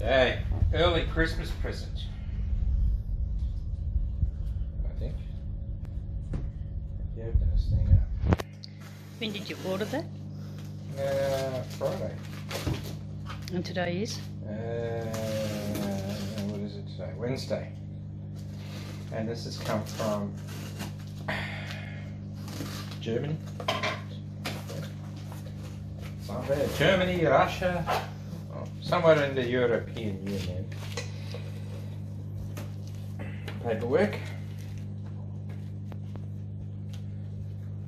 Okay, early Christmas present. I think. Yeah, open this thing up. When did you order that? Uh, Friday. And today is? Uh, what is it today? Wednesday. And this has come from Germany. Somewhere. Germany, Russia, somewhere in the European Union. Paperwork.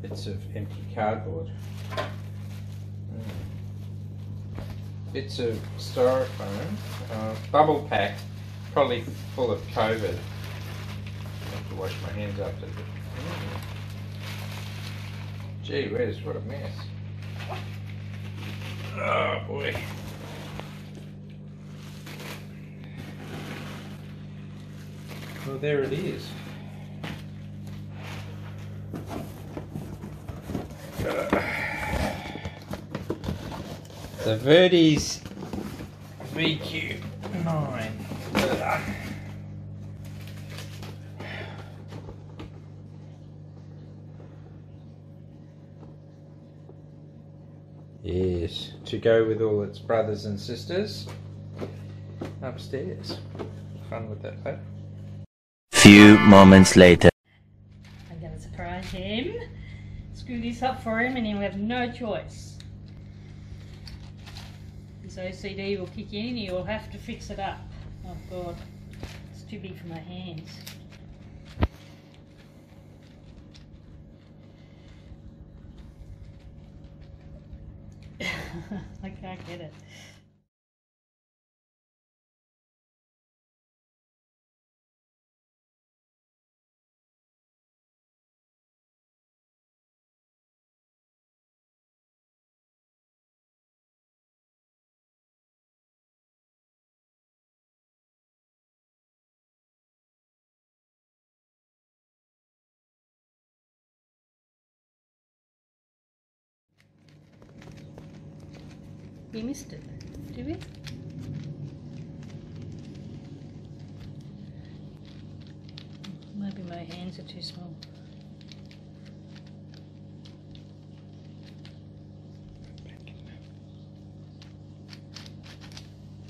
Bits of empty cardboard. Mm. Bits of styrofoam, uh, bubble pack, probably full of COVID. I have to wash my hands after this. Gee whiz, what a mess. Oh boy. Well, there it is. The Verdi's V Cube 9. Yes, to go with all its brothers and sisters upstairs. Fun with that, eh? Few moments later. I'm going to surprise him. Screw this up for him and he'll have no choice. His OCD will kick in and he'll have to fix it up. Oh god, it's too big for my hands. I can't get it. You missed it, did we? Maybe my hands are too small.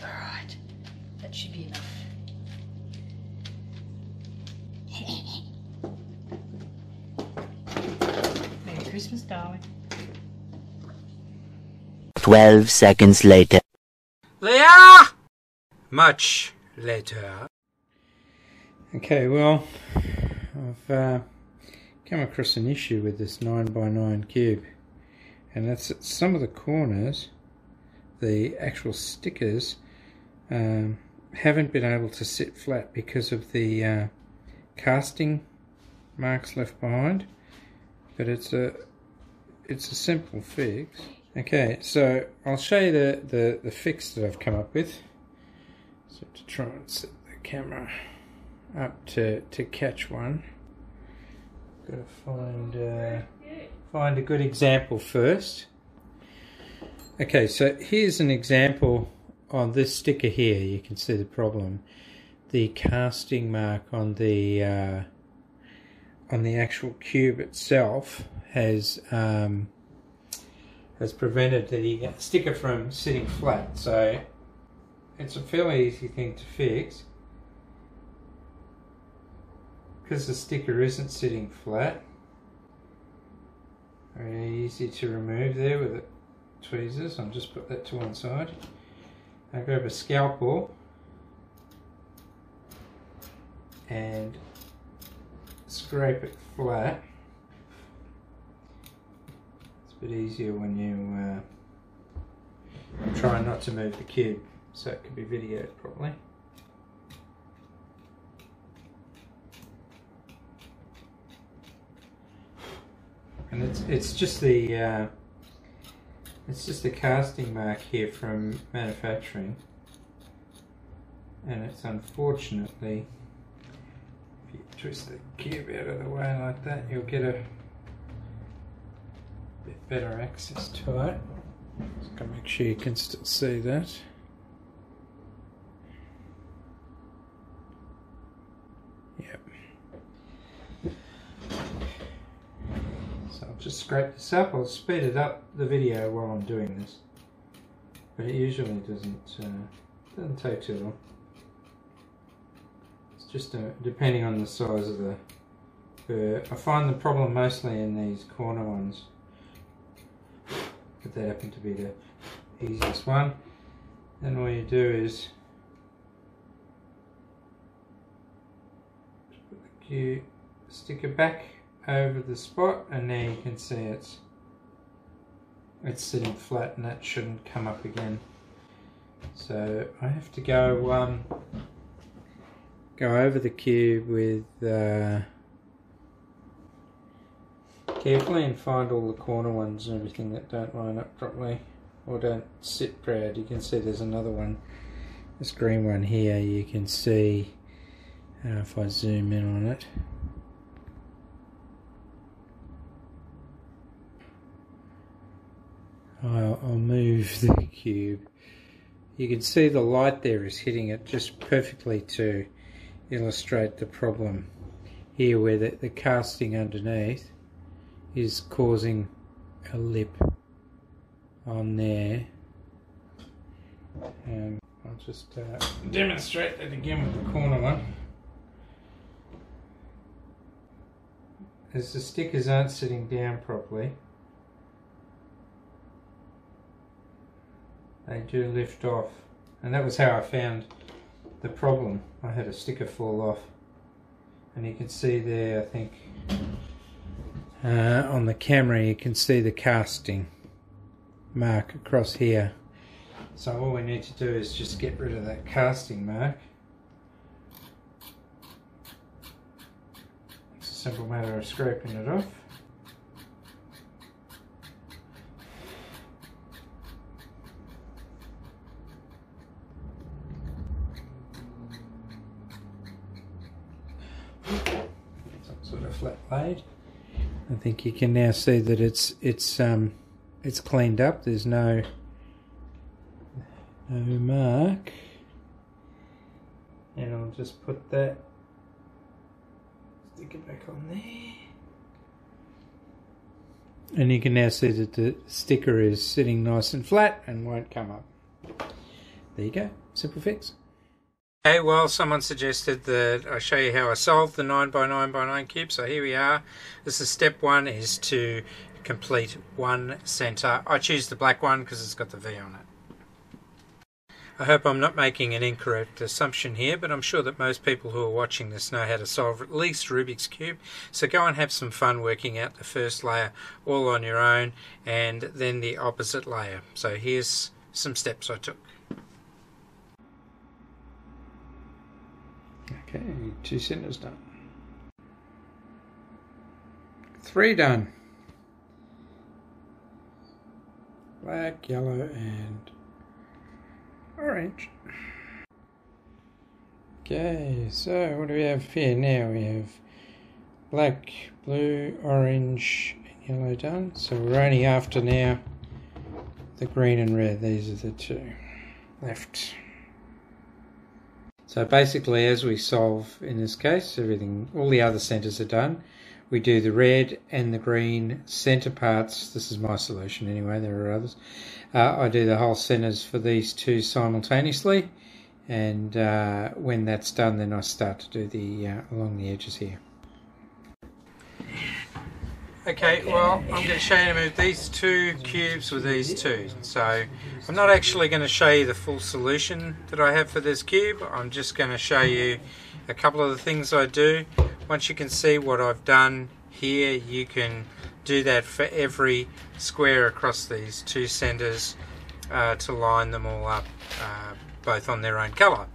Alright, that should be enough. Merry Christmas, darling. 12 seconds later. Leah! Much later. Okay, well, I've uh, come across an issue with this 9x9 cube, and that's that some of the corners, the actual stickers, um, haven't been able to sit flat because of the uh, casting marks left behind. But it's a it's a simple fix. Okay, so I'll show you the, the, the fix that I've come up with. So to try and set the camera up to, to catch one, got to find uh, find a good example first. Okay, so here's an example on this sticker here. You can see the problem. The casting mark on the uh, on the actual cube itself has um, has prevented the sticker from sitting flat. So it's a fairly easy thing to fix because the sticker isn't sitting flat. Very easy to remove there with the tweezers. I'll just put that to one side. I grab a scalpel and scrape it flat bit easier when you uh, try not to move the cube so it can be videoed properly. And it's it's just the uh, it's just a casting mark here from manufacturing, and it's unfortunately if you twist the cube out of the way like that, you'll get a better access to it. Just gotta make sure you can still see that. Yep. So I'll just scrape this up. I'll speed it up the video while I'm doing this. But it usually doesn't, uh, doesn't take too long. It's just a, depending on the size of the bird. I find the problem mostly in these corner ones. But that happened to be the easiest one. Then all you do is the cue sticker back over the spot and now you can see it's it's sitting flat and that shouldn't come up again so I have to go um, go over the cube with uh, carefully and find all the corner ones and everything that don't line up properly. Or don't sit proud you can see there's another one. This green one here you can see uh, if I zoom in on it. I'll, move the cube. You can see the light there is hitting it just perfectly to illustrate the problem here where the, the casting underneath is causing a lip on there. And I'll just uh, demonstrate that again with the corner one. As the stickers aren't sitting down properly, they do lift off and that was how I found the problem I had a sticker fall off and you can see there I think uh, on the camera you can see the casting mark across here. So all we need to do is just get rid of that casting mark. It's a simple matter of scraping it off sort of flat laid. I think you can now see that it's it's um it's cleaned up. There's no no mark, and I'll just put that stick it back on there. And you can now see that the sticker is sitting nice and flat and won't come up. There you go, simple fix. Okay, well, someone suggested that I show you how I solved the 9x9x9 cube. So here we are. This is step one, is to complete one center. I choose the black one because it's got the V on it. I hope I'm not making an incorrect assumption here, but I'm sure that most people who are watching this know how to solve at least Rubik's Cube. So go and have some fun working out the first layer all on your own and then the opposite layer. So here's some steps I took. Okay, two centers done. Three done. Black, yellow, and orange. Okay, so what do we have here now? We have black, blue, orange, and yellow done. So we're only after now the green and red. These are the two left. So basically, as we solve in this case, everything, all the other centres are done. We do the red and the green centre parts. This is my solution anyway, there are others. Uh, I do the whole centres for these two simultaneously. And uh, when that's done, then I start to do the uh, along the edges here. Okay, well, I'm going to show you to move these two cubes with these two. So, I'm not actually going to show you the full solution that I have for this cube. I'm just going to show you a couple of the things I do. Once you can see what I've done here, you can do that for every square across these two centers uh, to line them all up, uh, both on their own color.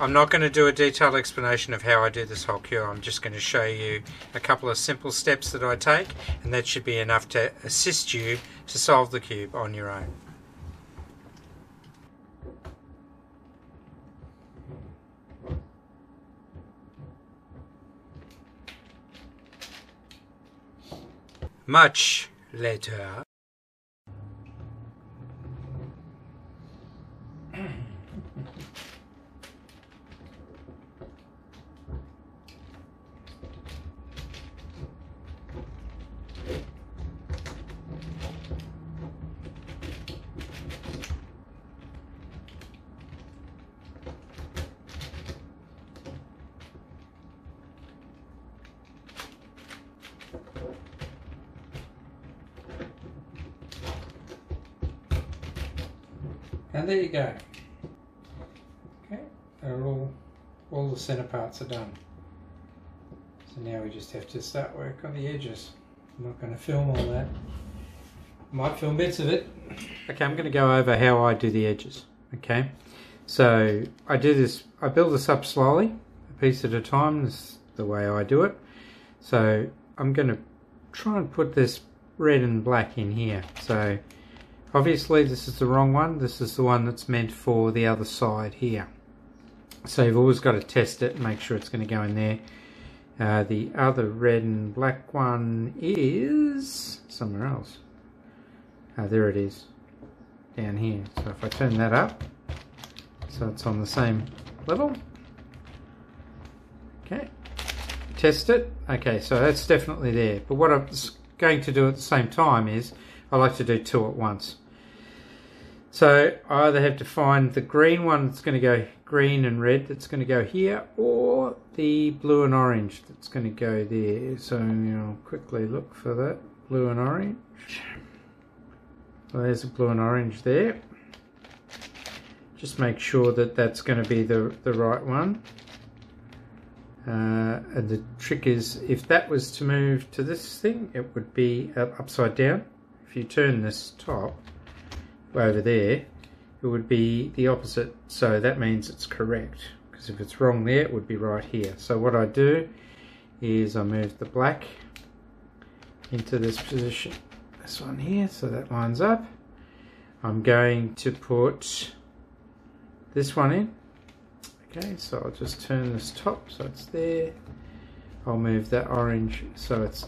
I'm not going to do a detailed explanation of how I do this whole cure. I'm just going to show you a couple of simple steps that I take and that should be enough to assist you to solve the cube on your own. Much later. And there you go. Okay, they're all, all the centre parts are done. So now we just have to start work on the edges. I'm not going to film all that. I Might film bits of it. Okay, I'm going to go over how I do the edges. Okay, so I do this, I build this up slowly, a piece at a time. This is the way I do it. So I'm going to try and put this red and black in here. So obviously this is the wrong one. This is the one that's meant for the other side here. So you've always got to test it make sure it's going to go in there. Uh, the other red and black one is somewhere else. Uh, there it is, down here. So if I turn that up, so it's on the same level. Okay, test it. Okay, so that's definitely there. But what I'm going to do at the same time is I like to do two at once. So I either have to find the green one that's going to go green and red that's going to go here or the blue and orange that's going to go there. So I'll quickly look for that blue and orange. Well, there's a blue and orange there. Just make sure that that's going to be the, the right one. Uh, and the trick is if that was to move to this thing, it would be upside down. If you turn this top over there, it would be the opposite. So that means it's correct. Because if it's wrong there, it would be right here. So what I do is I move the black into this position. This one here, so that lines up. I'm going to put this one in. Okay, so I'll just turn this top so it's there. I'll move that orange so it's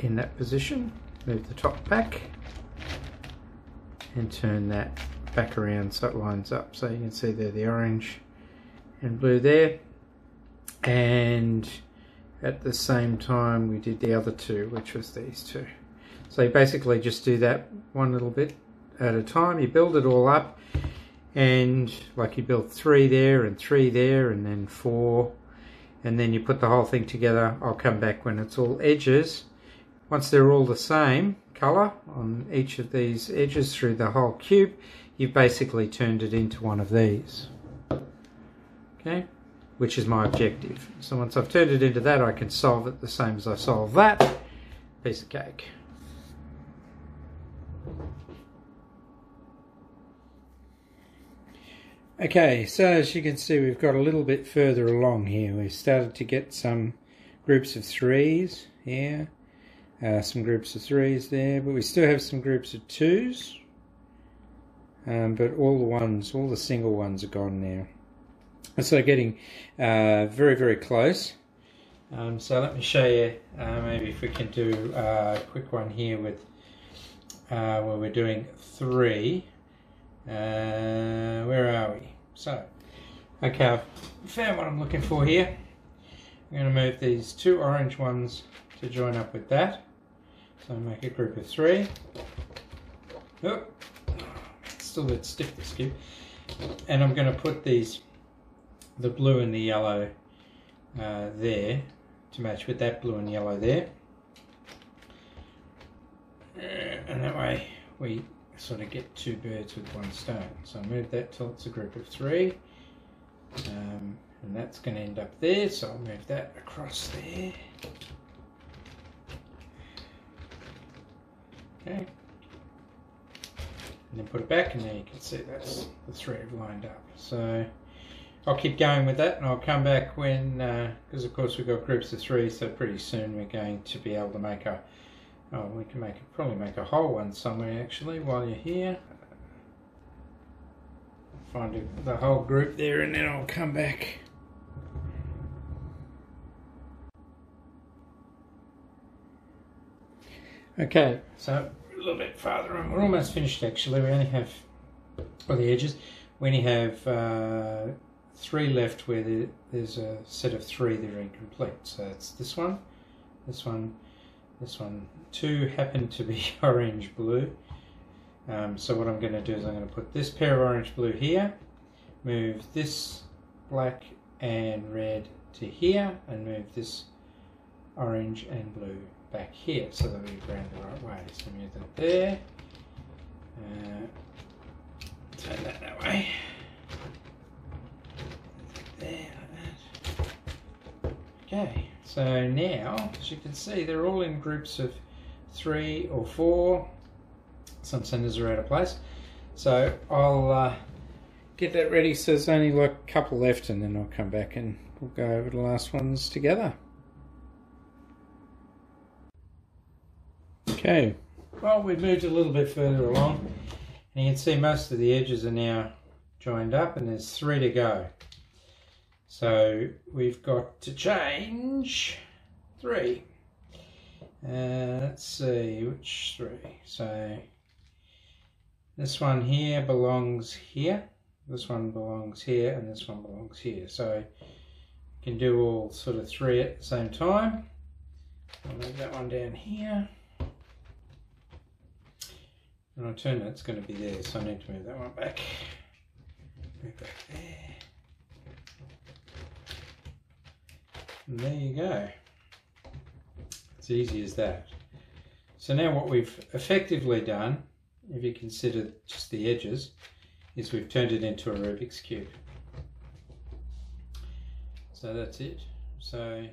in that position. Move the top back and turn that back around so it lines up. So you can see there the orange and blue there. And at the same time we did the other two, which was these two. So you basically just do that one little bit at a time. You build it all up and like you build three there and three there and then four and then you put the whole thing together. I'll come back when it's all edges. Once they're all the same color on each of these edges through the whole cube, you've basically turned it into one of these. Okay, which is my objective. So once I've turned it into that, I can solve it the same as I solve that piece of cake. Okay, so as you can see, we've got a little bit further along here. We've started to get some groups of threes here, uh, some groups of threes there, but we still have some groups of twos. Um, but all the ones, all the single ones are gone now. So getting uh, very, very close. Um, so let me show you, uh, maybe if we can do a quick one here with uh, where we're doing three. Uh, where are we? So, okay, I've found what I'm looking for here. I'm going to move these two orange ones to join up with that. So I make a group of three. Oh, still a bit stiff this cube. And I'm going to put these, the blue and the yellow uh, there to match with that blue and yellow there. And that way we sort of get two birds with one stone. So I move that till it's a group of three. Um, and that's going to end up there, so I'll move that across there. Okay. And then put it back, and there you can see that's the three lined up. So I'll keep going with that, and I'll come back when, because uh, of course we've got groups of three, so pretty soon we're going to be able to make a Oh, we can make probably make a whole one somewhere actually while you're here. Find the whole group there and then I'll come back. Okay, so a little bit farther on. We're almost finished actually. We only have, well the edges, we only have uh, three left where there, there's a set of three that are incomplete. So it's this one, this one, this one. Two happen to be orange blue. Um, so what I'm going to do is I'm going to put this pair of orange blue here, move this black and red to here, and move this orange and blue back here so that we brand the right way. So move that there. Uh, turn that that way. There, like Okay, so now, as you can see, they're all in groups of three or four. Some centers are out of place. So I'll uh, get that ready so there's only like a couple left and then I'll come back and we'll go over the last ones together. Okay, well, we've moved a little bit further along, and you can see most of the edges are now joined up, and there's three to go. So we've got to change three. Uh, let's see, which three? So this one here belongs here, this one belongs here, and this one belongs here. So you can do all sort of three at the same time. I'll move that one down here. And I turn it, it's going to be there, so I need to move that one back. Move back there. And there you go. It's easy as that. So now what we've effectively done, if you consider just the edges, is we've turned it into a Rubik's Cube. So that's it. So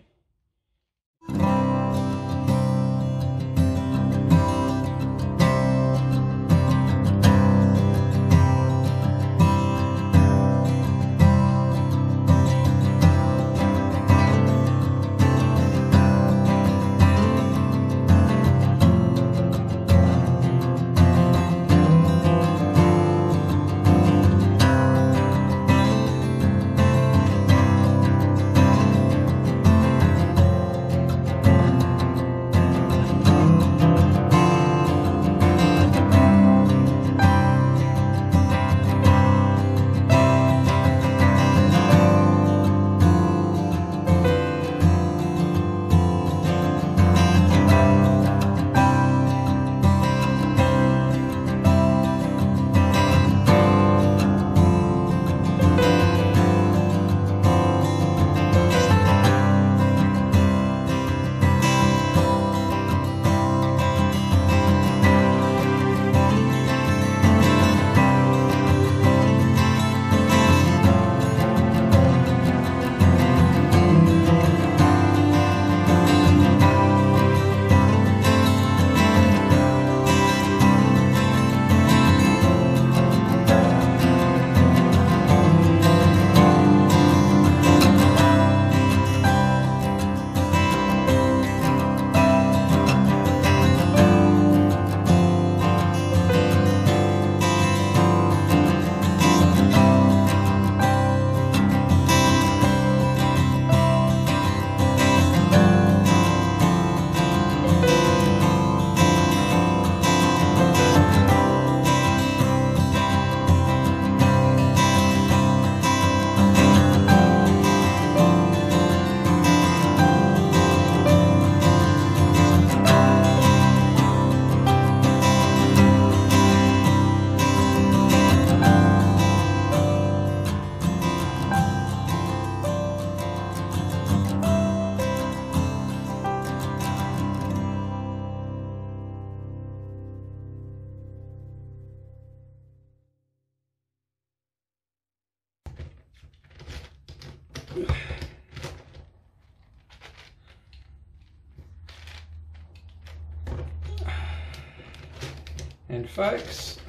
And folks,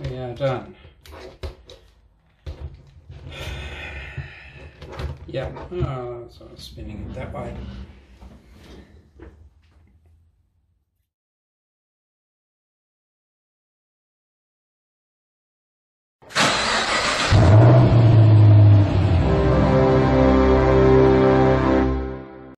we are done. Yeah, oh, so I was spinning it that way.